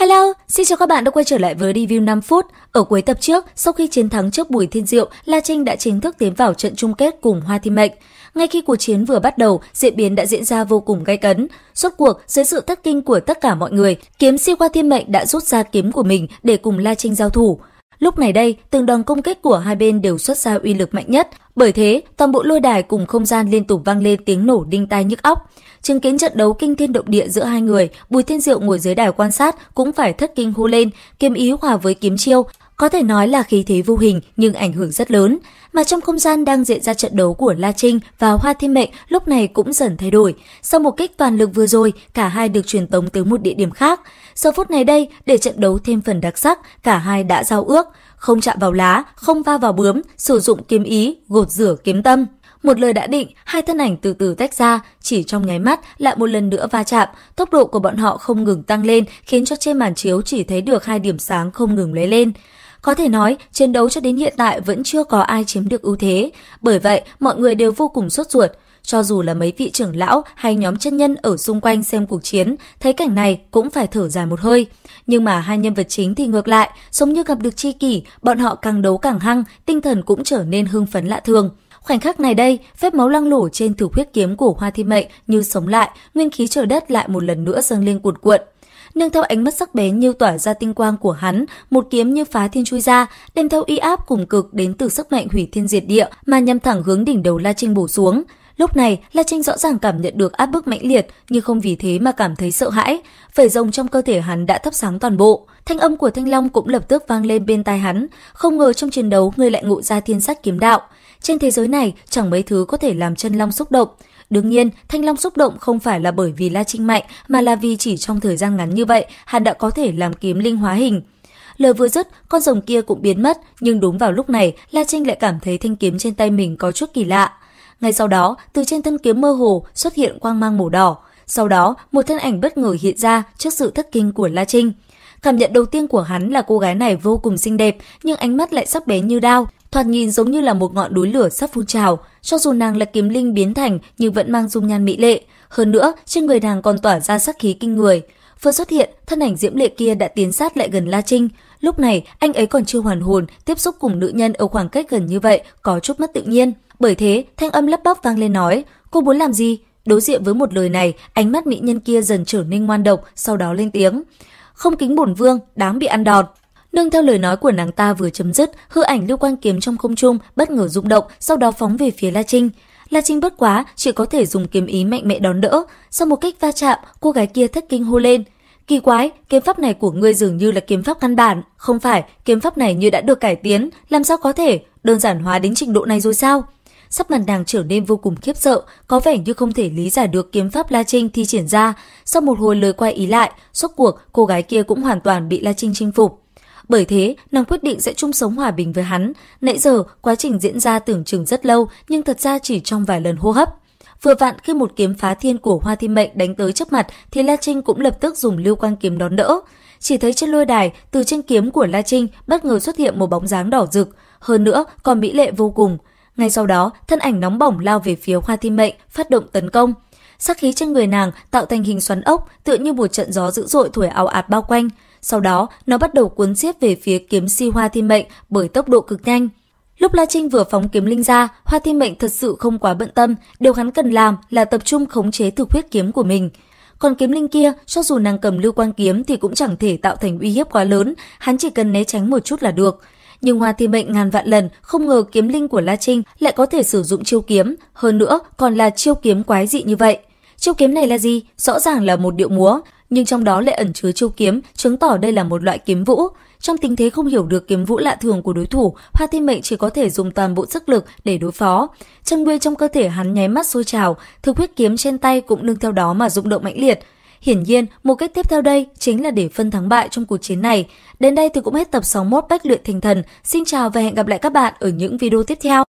Hello, xin chào các bạn đã quay trở lại với review 5 phút. Ở cuối tập trước, sau khi chiến thắng trước Bùi Thiên Diệu, La Trinh đã chính thức tiến vào trận chung kết cùng Hoa Thiên Mệnh. Ngay khi cuộc chiến vừa bắt đầu, diễn biến đã diễn ra vô cùng gay cấn. Suốt cuộc, dưới sự thất kinh của tất cả mọi người, kiếm si Hoa Thiên Mệnh đã rút ra kiếm của mình để cùng La Trinh giao thủ. Lúc này đây, từng đòn công kích của hai bên đều xuất ra uy lực mạnh nhất. Bởi thế, toàn bộ lôi đài cùng không gian liên tục vang lên tiếng nổ đinh tai nhức óc. Chứng kiến trận đấu kinh thiên động địa giữa hai người, Bùi Thiên Diệu ngồi dưới đài quan sát cũng phải thất kinh hô lên, kiếm ý hòa với kiếm chiêu, có thể nói là khí thế vô hình nhưng ảnh hưởng rất lớn. Mà trong không gian đang diễn ra trận đấu của La Trinh và Hoa Thiên Mệnh lúc này cũng dần thay đổi. Sau một kích toàn lực vừa rồi, cả hai được truyền tống tới một địa điểm khác. Giờ phút này đây, để trận đấu thêm phần đặc sắc, cả hai đã giao ước, không chạm vào lá, không va vào bướm, sử dụng kiếm ý, gột rửa kiếm tâm. Một lời đã định, hai thân ảnh từ từ tách ra, chỉ trong nháy mắt lại một lần nữa va chạm, tốc độ của bọn họ không ngừng tăng lên, khiến cho trên màn chiếu chỉ thấy được hai điểm sáng không ngừng lấy lên. Có thể nói, chiến đấu cho đến hiện tại vẫn chưa có ai chiếm được ưu thế, bởi vậy mọi người đều vô cùng sốt ruột. Cho dù là mấy vị trưởng lão hay nhóm chân nhân ở xung quanh xem cuộc chiến, thấy cảnh này cũng phải thở dài một hơi. Nhưng mà hai nhân vật chính thì ngược lại, giống như gặp được chi kỷ, bọn họ càng đấu càng hăng, tinh thần cũng trở nên hưng phấn lạ thường. Khoảnh khắc này đây, phép máu lăng lổ trên thử huyết kiếm của Hoa Thiên Mệnh như sống lại, nguyên khí trời đất lại một lần nữa dâng lên cuộn cuộn. Nương theo ánh mắt sắc bén như tỏa ra tinh quang của hắn, một kiếm như phá thiên chui ra, đem theo y áp cùng cực đến từ sức mạnh hủy thiên diệt địa mà nhằm thẳng hướng đỉnh đầu La Trinh bổ xuống. Lúc này, La Trinh rõ ràng cảm nhận được áp bức mãnh liệt, nhưng không vì thế mà cảm thấy sợ hãi. Phẩy rồng trong cơ thể hắn đã thắp sáng toàn bộ. Thanh âm của Thanh Long cũng lập tức vang lên bên tai hắn. Không ngờ trong chiến đấu người lại ngộ ra thiên sát kiếm đạo. Trên thế giới này, chẳng mấy thứ có thể làm chân Long xúc động. Đương nhiên, Thanh Long xúc động không phải là bởi vì La Trinh mạnh, mà là vì chỉ trong thời gian ngắn như vậy, hắn đã có thể làm kiếm linh hóa hình. Lời vừa dứt, con rồng kia cũng biến mất, nhưng đúng vào lúc này, La Trinh lại cảm thấy thanh kiếm trên tay mình có chút kỳ lạ. Ngay sau đó, từ trên thân kiếm mơ hồ xuất hiện quang mang màu đỏ. Sau đó, một thân ảnh bất ngờ hiện ra trước sự thất kinh của La Trinh. Cảm nhận đầu tiên của hắn là cô gái này vô cùng xinh đẹp, nhưng ánh mắt lại sắc bén như đao, thoạt nhìn giống như là một ngọn núi lửa sắp phun trào. Cho dù nàng là kiếm linh biến thành nhưng vẫn mang dung nhan mỹ lệ. Hơn nữa, trên người nàng còn tỏa ra sắc khí kinh người. Vừa xuất hiện, thân ảnh diễm lệ kia đã tiến sát lại gần La Trinh. Lúc này, anh ấy còn chưa hoàn hồn, tiếp xúc cùng nữ nhân ở khoảng cách gần như vậy, có chút mất tự nhiên. Bởi thế, thanh âm lấp bóc vang lên nói, cô muốn làm gì? Đối diện với một lời này, ánh mắt mỹ nhân kia dần trở nên ngoan độc, sau đó lên tiếng. Không kính bổn vương, đáng bị ăn đòn. Nương theo lời nói của nàng ta vừa chấm dứt, hư ảnh lưu quang kiếm trong không trung bất ngờ rung động, sau đó phóng về phía La Trinh. La Trinh bất quá, chỉ có thể dùng kiếm ý mạnh mẽ đón đỡ. Sau một kích va chạm, cô gái kia thất kinh hô lên. Kỳ quái, kiếm pháp này của ngươi dường như là kiếm pháp căn bản. Không phải, kiếm pháp này như đã được cải tiến. Làm sao có thể? Đơn giản hóa đến trình độ này rồi sao? Sắp mặt nàng trở nên vô cùng khiếp sợ, có vẻ như không thể lý giải được kiếm pháp La Trinh thi triển ra. Sau một hồi lời quay ý lại, suốt cuộc cô gái kia cũng hoàn toàn bị La Trinh chinh phục. Bởi thế, nàng quyết định sẽ chung sống hòa bình với hắn. Nãy giờ, quá trình diễn ra tưởng chừng rất lâu, nhưng thật ra chỉ trong vài lần hô hấp. Vừa vặn khi một kiếm phá thiên của Hoa Thiên Mệnh đánh tới trước mặt thì La Trinh cũng lập tức dùng lưu quang kiếm đón đỡ. Chỉ thấy trên lôi đài, từ trên kiếm của La Trinh bất ngờ xuất hiện một bóng dáng đỏ rực, hơn nữa còn mỹ lệ vô cùng. Ngay sau đó, thân ảnh nóng bỏng lao về phía Hoa Thiên Mệnh, phát động tấn công. Sắc khí trên người nàng tạo thành hình xoắn ốc, tựa như một trận gió dữ dội thổi ảo ạt bao quanh. Sau đó, nó bắt đầu cuốn xiết về phía kiếm si Hoa Thiên Mệnh bởi tốc độ cực nhanh. Lúc La Trinh vừa phóng kiếm linh ra, Hoa Thiên Mệnh thật sự không quá bận tâm, điều hắn cần làm là tập trung khống chế thực huyết kiếm của mình. Còn kiếm linh kia, cho dù nàng cầm lưu quang kiếm thì cũng chẳng thể tạo thành uy hiếp quá lớn, hắn chỉ cần né tránh một chút là được. Nhưng Hoa Thiên Mệnh ngàn vạn lần không ngờ kiếm linh của La Trinh lại có thể sử dụng chiêu kiếm, hơn nữa còn là chiêu kiếm quái dị như vậy. Chiêu kiếm này là gì? Rõ ràng là một điệu múa, nhưng trong đó lại ẩn chứa chiêu kiếm, chứng tỏ đây là một loại kiếm vũ. Trong tình thế không hiểu được kiếm vũ lạ thường của đối thủ, Hoa Thiên Mệnh chỉ có thể dùng toàn bộ sức lực để đối phó. Chân nguyên trong cơ thể hắn nháy mắt sôi trào, thực huyết kiếm trên tay cũng nương theo đó mà rung động mãnh liệt. Hiển nhiên, một cách tiếp theo đây chính là để phân thắng bại trong cuộc chiến này. Đến đây thì cũng hết tập 61 Bách luyện thành thần. Xin chào và hẹn gặp lại các bạn ở những video tiếp theo.